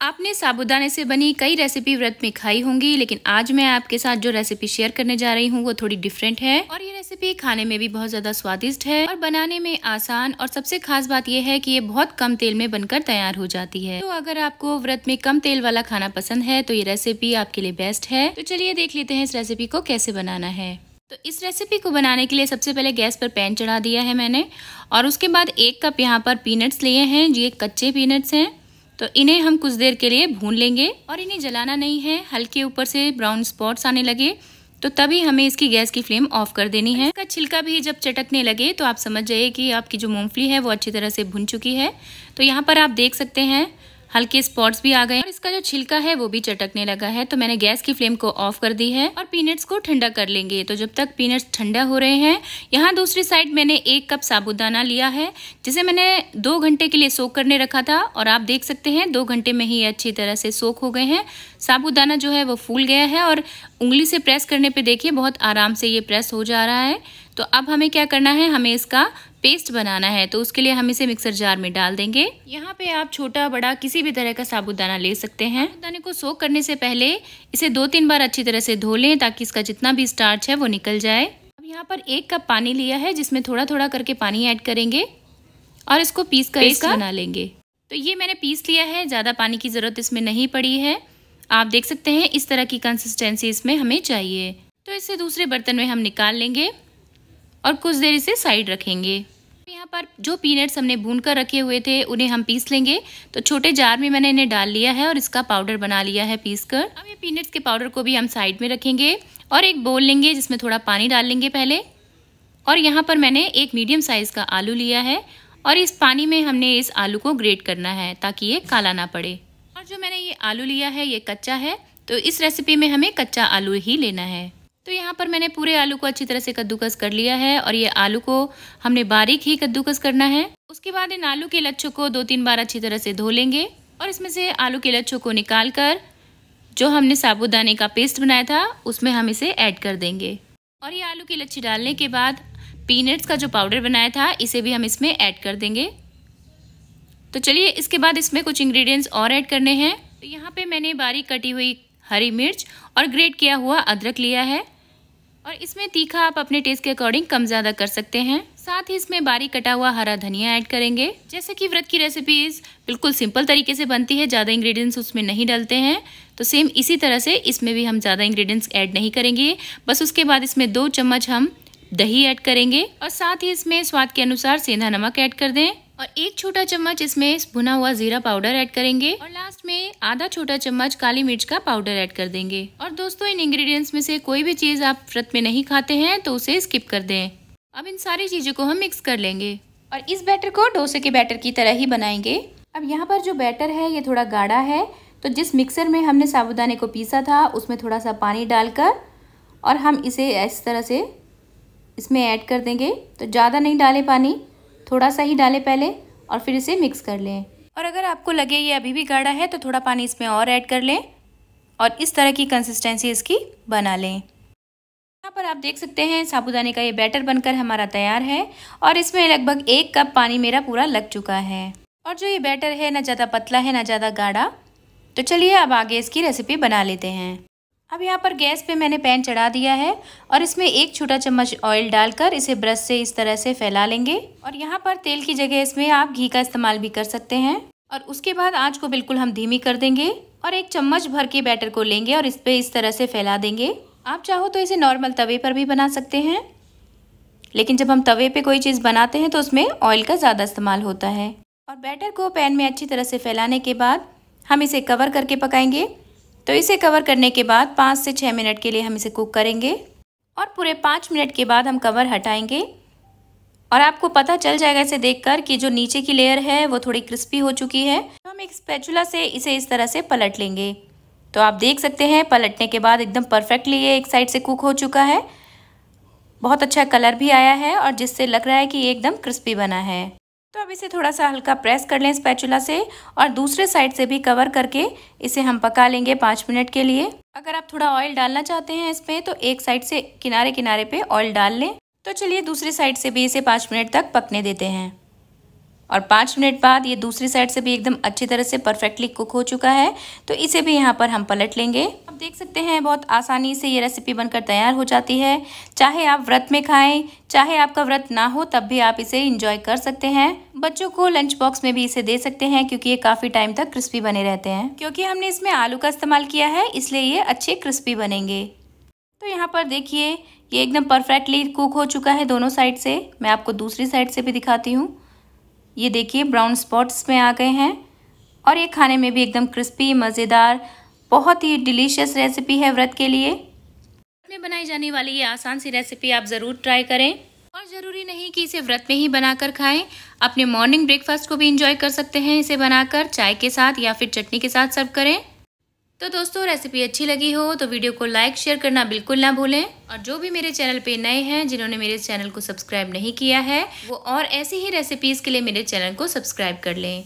आपने साबुदाने से बनी कई रेसिपी व्रत में खाई होंगी, लेकिन आज मैं आपके साथ जो रेसिपी शेयर करने जा रही हूँ, वो थोड़ी डिफरेंट है। और ये रेसिपी खाने में भी बहुत ज़्यादा स्वादिष्ट है और बनाने में आसान और सबसे खास बात यह है कि ये बहुत कम तेल में बनकर तैयार हो जाती है। तो अगर आपको व्रत में कम तेल वाला खाना पसंद है तो ये रेसिपी आपके लिए बेस्ट है। तो चलिए देख लेते हैं इस रेसिपी को कैसे बनाना है। तो इस रेसिपी को बनाने के लिए सबसे पहले गैस पर पैन चढ़ा दिया है मैंने और उसके बाद एक कप यहाँ पर पीनट्स लिए हैं, ये कच्चे पीनट्स हैं। तो इन्हें हम कुछ देर के लिए भून लेंगे और इन्हें जलाना नहीं है। हल्के ऊपर से ब्राउन स्पॉट्स आने लगे। तो तभी हमें इसकी गैस की फ्लेम ऑफ़ कर देनी है। इसका छिलका भी जब चटकने लगे तो आप समझ जाइए कि आपकी जो मूंगफली है, वो अच्छी तरह से भुन चुकी है। तो यहाँ पर आप देख सकते हैं हल्के स्पॉट्स भी आ गए और इसका जो छिलका है, वो भी चटकने लगा है। तो मैंने गैस की फ्लेम को ऑफ़ कर दी है और पीनट्स को ठंडा कर लेंगे। तो जब तक पीनट्स ठंडा हो रहे हैं, यहाँ दूसरी साइड मैंने एक कप साबुदाना लिया है, जिसे मैंने दो घंटे के लिए सोख करने रखा था। और आप देख सकते हैं, दो घंटे में ही अच्छी तरह से सोख हो गए हैं। साबुदाना जो है वो फूल गया है और उंगली से प्रेस करने पे देखिए बहुत आराम से ये प्रेस हो जा रहा है। तो अब हमें क्या करना है? हमें इसका पेस्ट बनाना है। तो उसके लिए हम इसे मिक्सर जार में डाल देंगे। यहाँ पे आप छोटा बड़ा किसी भी तरह का साबुदाना ले सकते हैं। दाने को सोख करने से पहले इसे दो तीन बार अच्छी तरह से धो लें ताकि इसका जितना भी स्टार्च है वो निकल जाए। अब यहाँ पर एक कप पानी लिया है जिसमें थोड़ा थोड़ा करके पानी ऐड करेंगे और इसको पीस कर इसका बना लेंगे। तो ये मैंने पीस लिया है ज़्यादा पानी की ज़रूरत इसमें नहीं पड़ी है। आप देख सकते हैं, इस तरह की कंसिस्टेंसी इसमें हमें चाहिए। तो इसे दूसरे बर्तन में हम निकाल लेंगे और कुछ देर इसे साइड रखेंगे। यहाँ पर जो पीनट्स हमने भून कर रखे हुए थे, उन्हें हम पीस लेंगे। तो छोटे जार में मैंने इन्हें डाल लिया है और इसका पाउडर बना लिया है पीस कर अब ये पीनट्स के पाउडर को भी हम साइड में रखेंगे और एक बोल लेंगे, जिसमें थोड़ा पानी डाल लेंगे पहले। और यहाँ पर मैंने एक मीडियम साइज़ का आलू लिया है और इस पानी में हमने इस आलू को ग्रेट करना है, ताकि ये काला ना पड़े। और जो मैंने ये आलू लिया है, ये कच्चा है तो इस रेसिपी में हमें कच्चा आलू ही लेना है। तो यहाँ पर मैंने पूरे आलू को अच्छी तरह से कद्दूकस कर लिया है और ये आलू को हमने बारीक ही कद्दूकस करना है। उसके बाद इन आलू के लच्छों को दो तीन बार अच्छी तरह से धो लेंगे और इसमें से आलू के लच्छों को निकाल कर जो हमने साबुदाने का पेस्ट बनाया था, उसमें हम इसे ऐड कर देंगे। और ये आलू की लच्छी डालने के बाद पीनट्स का जो पाउडर बनाया था, इसे भी हम इसमें ऐड कर देंगे। तो चलिए इसके बाद इसमें कुछ इंग्रेडिएंट्स और ऐड करने हैं। तो यहाँ पे मैंने बारीक कटी हुई हरी मिर्च और ग्रेट किया हुआ अदरक लिया है। और इसमें तीखा आप अपने टेस्ट के अकॉर्डिंग कम ज़्यादा कर सकते हैं। साथ ही इसमें बारीक कटा हुआ हरा धनिया ऐड करेंगे। जैसे कि व्रत की रेसिपीज़ बिल्कुल सिंपल तरीके से बनती है, ज़्यादा इंग्रेडिएंट्स उसमें नहीं डलते हैं। तो सेम इसी तरह से इसमें भी हम ज़्यादा इंग्रेडिएंट्स ऐड नहीं करेंगे। बस उसके बाद इसमें दो चम्मच हम दही ऐड करेंगे। और साथ ही इसमें स्वाद के अनुसार सेंधा नमक ऐड कर दें। और एक छोटा चम्मच इसमें भुना हुआ जीरा पाउडर ऐड करेंगे और लास्ट में आधा छोटा चम्मच काली मिर्च का पाउडर ऐड कर देंगे। और दोस्तों, इन इंग्रेडिएंट्स में से कोई भी चीज़ आप व्रत में नहीं खाते हैं तो उसे स्किप कर दें। अब इन सारी चीज़ों को हम मिक्स कर लेंगे। और इस बैटर को डोसे के बैटर की तरह ही बनाएँगे। अब यहाँ पर जो बैटर है, ये थोड़ा गाढ़ा है। तो जिस मिक्सर में हमने साबुदाने को पीसा था, उसमें थोड़ा सा पानी डालकर और हम इसे इस तरह से इसमें ऐड कर देंगे। तो ज़्यादा नहीं डालें पानी। थोड़ा सा ही डालें पहले और फिर इसे मिक्स कर लें। और अगर आपको लगे ये अभी भी गाढ़ा है तो थोड़ा पानी इसमें और ऐड कर लें और इस तरह की कंसिस्टेंसी इसकी बना लें। यहाँ पर आप देख सकते हैं, साबुदाने का ये बैटर बनकर हमारा तैयार है और इसमें लगभग एक कप पानी मेरा पूरा लग चुका है। और जो ये बैटर है, ना ज़्यादा पतला है, ना ज़्यादा गाढ़ा तो चलिए अब आगे इसकी रेसिपी बना लेते हैं। अब यहाँ पर गैस पे मैंने पैन चढ़ा दिया है और इसमें एक छोटा चम्मच ऑयल डालकर इसे ब्रश से इस तरह से फैला लेंगे। और यहाँ पर तेल की जगह इसमें आप घी का इस्तेमाल भी कर सकते हैं। और उसके बाद आँच को बिल्कुल हम धीमी कर देंगे और एक चम्मच भर के बैटर को लेंगे और इस पर इस तरह से फैला देंगे। आप चाहो तो इसे नॉर्मल तवे पर भी बना सकते हैं। लेकिन जब हम तवे पे कोई चीज़ बनाते हैं तो उसमें ऑयल का ज़्यादा इस्तेमाल होता है। और बैटर को पैन में अच्छी तरह से फैलाने के बाद हम इसे कवर करके पकाएँगे। तो इसे कवर करने के बाद पाँच से छः मिनट के लिए हम इसे कुक करेंगे और पूरे पाँच मिनट के बाद हम कवर हटाएँगे। और आपको पता चल जाएगा इसे देखकर कि जो नीचे की लेयर है, वो थोड़ी क्रिस्पी हो चुकी है। तो हम एक स्पैचुला से इसे इस तरह से पलट लेंगे। तो आप देख सकते हैं, पलटने के बाद एकदम परफेक्टली ये एक साइड से कुक हो चुका है। बहुत अच्छा कलर भी आया है और जिससे लग रहा है कि ये एकदम क्रिस्पी बना है। तो अब इसे थोड़ा सा हल्का प्रेस कर लें स्पैचुला से और दूसरे साइड से भी कवर करके इसे हम पका लेंगे पाँच मिनट के लिए। अगर आप थोड़ा ऑयल डालना चाहते हैं इस पर तो एक साइड से किनारे किनारे पे ऑयल डाल लें। तो चलिए दूसरी साइड से भी इसे पाँच मिनट तक पकने देते हैं। और पाँच मिनट बाद ये दूसरी साइड से भी एकदम अच्छी तरह से परफेक्टली कुक हो चुका है। तो इसे भी यहाँ पर हम पलट लेंगे। आप देख सकते हैं, बहुत आसानी से ये रेसिपी बनकर तैयार हो जाती है। चाहे आप व्रत में खाएँ, चाहे आपका व्रत ना हो, तब भी आप इसे इंजॉय कर सकते हैं। बच्चों को लंच बॉक्स में भी इसे दे सकते हैं, क्योंकि ये काफ़ी टाइम तक क्रिस्पी बने रहते हैं। क्योंकि हमने इसमें आलू का इस्तेमाल किया है, इसलिए ये अच्छे क्रिस्पी बनेंगे। तो यहाँ पर देखिए, ये एकदम परफेक्टली कुक हो चुका है दोनों साइड से। मैं आपको दूसरी साइड से भी दिखाती हूँ। ये देखिए ब्राउन स्पॉट्स में आ गए हैं। और ये खाने में भी एकदम क्रिस्पी मज़ेदार, बहुत ही डिलीशियस रेसिपी है व्रत के लिए। व्रत में बनाई जाने वाली ये आसान सी रेसिपी आप ज़रूर ट्राई करें। और ज़रूरी नहीं कि इसे व्रत में ही बनाकर खाएँ। अपने मॉर्निंग ब्रेकफास्ट को भी इंजॉय कर सकते हैं। इसे बनाकर चाय के साथ या फिर चटनी के साथ सर्व करें। तो दोस्तों रेसिपी अच्छी लगी हो तो वीडियो को लाइक शेयर करना बिल्कुल ना भूलें। और जो भी मेरे चैनल पे नए हैं, जिन्होंने मेरे चैनल को सब्सक्राइब नहीं किया है, वो और ऐसी ही रेसिपीज़ के लिए मेरे चैनल को सब्सक्राइब कर लें।